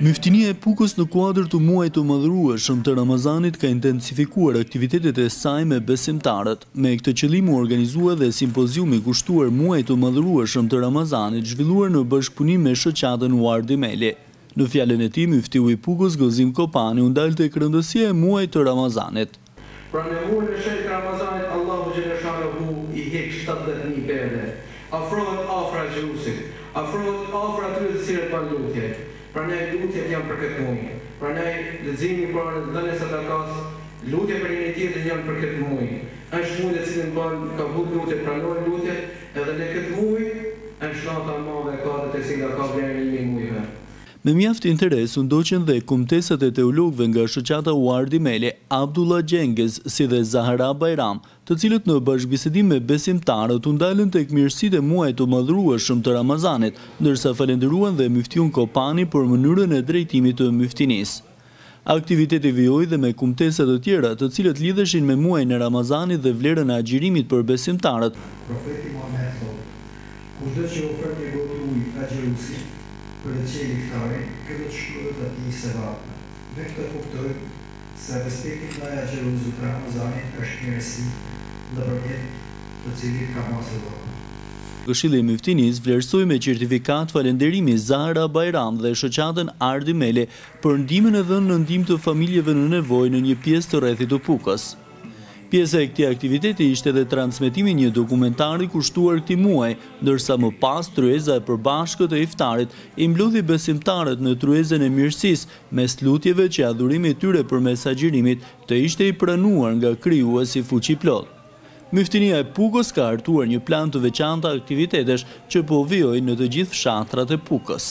Myftinia e Pukës në kuadër të muajit të madhërueshëm të Ramazanit ka intensifikuar aktivitetet e saj me besimtarët. Me këtë qëllim u organizua dhe simpozium i kushtuar muajit të madhërueshëm të Ramazanit, zhvilluar në bashkëpunim me shoqatën Wardi Meli. Në fjalën e tij, myftiu i Pukës Gëzim Kopani u ndal tek rëndësia e muajit të Ramazanit. Pra në muajin e shenjtë të Ramazanit Allahu xheleshanë hu i hek shtatëdhjetë mijë perde, afrohet afër agjëruesit, afrohet afër atyre të cilët bëjnë lutje, prandaj lutjet janë për këtë muaj, prandaj leximi i Kuranit, dhënia e sadakasë, lutja për njëri tjetrin janë për këtë muaj, është muaj në të cilin bëhen kabul lutjet, pranohen lutjet, edhe në këtë muaj është nata e madhe e Kadrit e cila ka vlerën e një mijë mujve. Me mjaft interes u ndoqën dhe kumtesat e teologëve nga Shoqata Wardi Meli, Abdullah Xhengez, si dhe Zahra Bajram, të cilët në bashkëbisedim me besimtarët u ndalën tek mirësitë e muajit të madhërueshëm të Ramazanit, ndërsa falënderuan dhe Myftiun Kopani për mënyrën e drejtimit të Myftinisë. Aktiviteti vijoi dhe me kumtesa të tjera, të cilat lidheshin me muajin e Ramazanit dhe vlerën e agjërimit për besimtarët. Profeti Muhamed thotë, Kushdo që ofron një gotë ujë agjëruesit për të çelë iftarin, kjo do t'i shkruhet atij sevap. Me këtë kuptojmë se respekti ndaj agjëruesve të Ramazanit është mirësi nëpërmjet të cilit ka marrë sevap. Këshilli i Myftinisë vlerësoi me certifikatë falënderimi Zahra Bajram dhe shoqatën Wardi Meli për ndihmën e dhënë në ndihmë të familjeve në nevojë në një pjesë të rrethit të Pukës. Pjesë e këtij aktiviteti ishte dhe transmetimi i një dokumentari kushtuar këtij muaji, ndërsa më pas tryeza e përbashkët e iftarit i mblodhi besimtarët në tryezën e mirësisë mes lutjeve që adhurimi i tyre përmes agjërimit të ishte i pranuar nga Krijuesi Fuqiplot. Myftinia e Pukës ka hartuar një plan të veçantë aktivitetesh që po vijojnë në të gjithë fshatrat e Pukës.